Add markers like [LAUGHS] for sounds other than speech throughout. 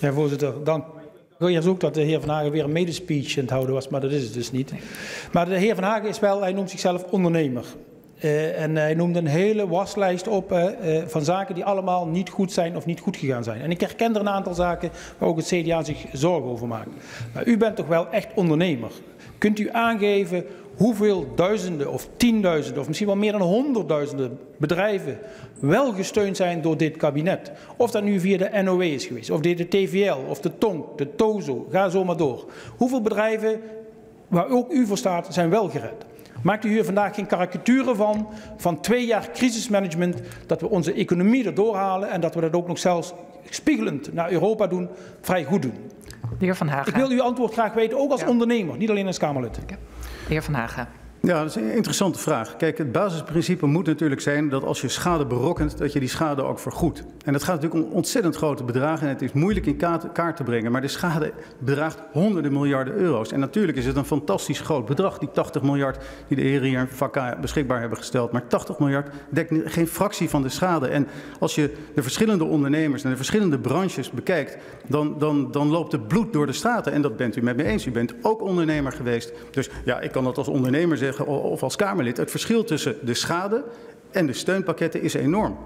Ja, voorzitter, dank. Ik eerst ook dat de heer Van Hagen weer een medespeech aan het houden was, maar dat is het dus niet. Maar de heer Van Hagen is wel, hij noemt zichzelf ondernemer. Uh, en hij noemde een hele waslijst op uh, uh, van zaken die allemaal niet goed zijn of niet goed gegaan zijn. En ik herken er een aantal zaken waar ook het CDA zich zorgen over maakt. Maar u bent toch wel echt ondernemer. Kunt u aangeven hoeveel duizenden of tienduizenden of misschien wel meer dan honderdduizenden bedrijven wel gesteund zijn door dit kabinet? Of dat nu via de NOW is geweest, of de TVL, of de TONG, de TOZO, ga zo maar door. Hoeveel bedrijven waar ook u voor staat zijn wel gered? Maakt u hier vandaag geen karikaturen van, van twee jaar crisismanagement, dat we onze economie erdoor halen en dat we dat ook nog zelfs spiegelend naar Europa doen, vrij goed doen? De heer Van Hagen. Ik wil uw antwoord graag weten, ook als ja. ondernemer, niet alleen als Kamerlid. De heer Van Hagen. Ja, dat is een interessante vraag. Kijk, het basisprincipe moet natuurlijk zijn dat als je schade berokkent, dat je die schade ook vergoedt. En dat gaat natuurlijk om ontzettend grote bedragen en het is moeilijk in kaart, te brengen. Maar de schade bedraagt honderden miljarden euro's. En natuurlijk is het een fantastisch groot bedrag, die 80 miljard die de heren hier in beschikbaar hebben gesteld. Maar 80 miljard dekt geen fractie van de schade. En als je de verschillende ondernemers en de verschillende branches bekijkt, dan, dan, dan loopt het bloed door de straten. En dat bent u met me eens. U bent ook ondernemer geweest. Dus ja, ik kan dat als ondernemer zeggen of als Kamerlid, het verschil tussen de schade en de steunpakketten is enorm.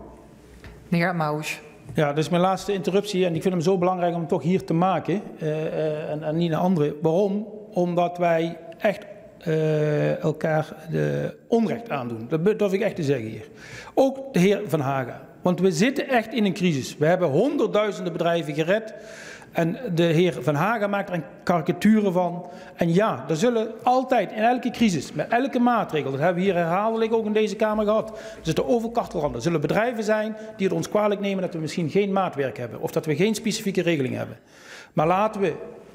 De heer Mausch. Ja, dat is mijn laatste interruptie en ik vind hem zo belangrijk om hem toch hier te maken uh, uh, en, en, niet naar anderen. Waarom? Omdat wij echt uh, elkaar de onrecht aandoen. Dat durf ik echt te zeggen hier. Ook de heer Van Haga. Want we zitten echt in een crisis. We hebben honderdduizenden bedrijven gered. En de heer Van Hagen maakt er een karikaturen van. En ja, er zullen altijd in elke crisis, met elke maatregel, dat hebben we hier herhaaldelijk ook in deze Kamer gehad, er zitten overkartelranden. Er zullen bedrijven zijn die het ons kwalijk nemen dat we misschien geen maatwerk hebben of dat we geen specifieke regeling hebben. Maar laten we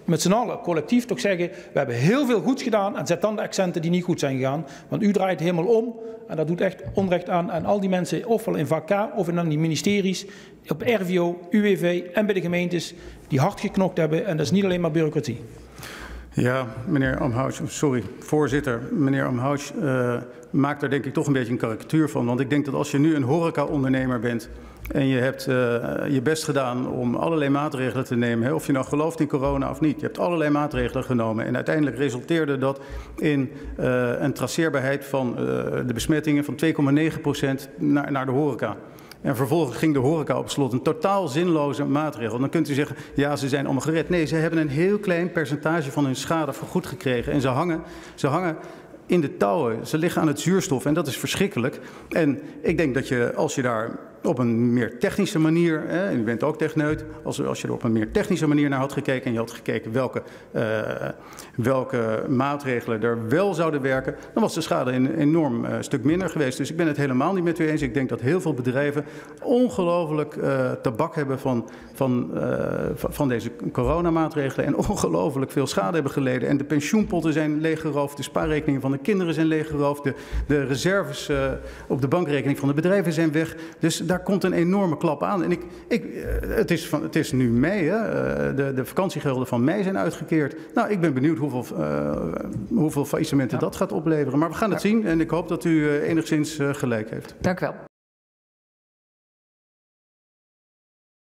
met z'n allen collectief toch zeggen, we hebben heel veel goeds gedaan en zet dan de accenten die niet goed zijn gegaan. Want u draait helemaal om en dat doet echt onrecht aan, aan al die mensen, ofwel in vak of in die ministeries, op RVO, UWV en bij de gemeentes die hard geknokt hebben. En dat is niet alleen maar bureaucratie. Ja, meneer Amhouch, sorry, voorzitter. Meneer Amhouch uh, maakt er denk ik toch een beetje een karikatuur van. Want ik denk dat als je nu een horeca-ondernemer bent en je hebt uh, je best gedaan om allerlei maatregelen te nemen, of je nou gelooft in corona of niet. Je hebt allerlei maatregelen genomen en uiteindelijk resulteerde dat in uh, een traceerbaarheid van de besmettingen van 2,9% naar, naar de horeca. En vervolgens ging de horeca op slot. Een totaal zinloze maatregel. Dan kunt u zeggen, ja, ze zijn allemaal gered. Nee, ze hebben een heel klein percentage van hun schade vergoed gekregen. En ze hangen, ze hangen in de touwen. Ze liggen aan het zuurstof en dat is verschrikkelijk. En ik denk dat je, als je daar op een meer technische manier, hè, u bent ook techneut, als, als je er op een meer technische manier naar had gekeken en je had gekeken welke, uh, welke maatregelen er wel zouden werken, dan was de schade een enorm uh, stuk minder geweest. Dus ik ben het helemaal niet met u eens. Ik denk dat heel veel bedrijven ongelooflijk uh, tabak hebben van, van, van deze coronamaatregelen en [LAUGHS] ongelooflijk veel schade hebben geleden. En de pensioenpotten zijn leeggeroofd, de spaarrekeningen van de kinderen zijn leeggeroofd, de, de reserves op de bankrekening van de bedrijven zijn weg. Dus daar komt een enorme klap aan. En ik, ik, eh, het, is van, het is nu mei, hè? Eh, de, de vakantiegelden van mei zijn uitgekeerd. Nou, ik ben benieuwd hoeveel, uh, hoeveel faillissementen ja. dat gaat opleveren. Maar we gaan het zien en ik hoop dat u enigszins gelijk heeft. Dank u wel.